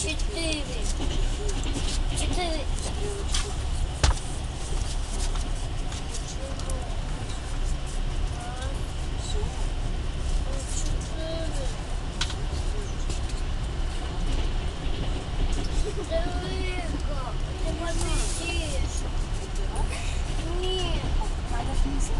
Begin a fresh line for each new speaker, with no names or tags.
четыре, четыре. Нет.
Надо внизу.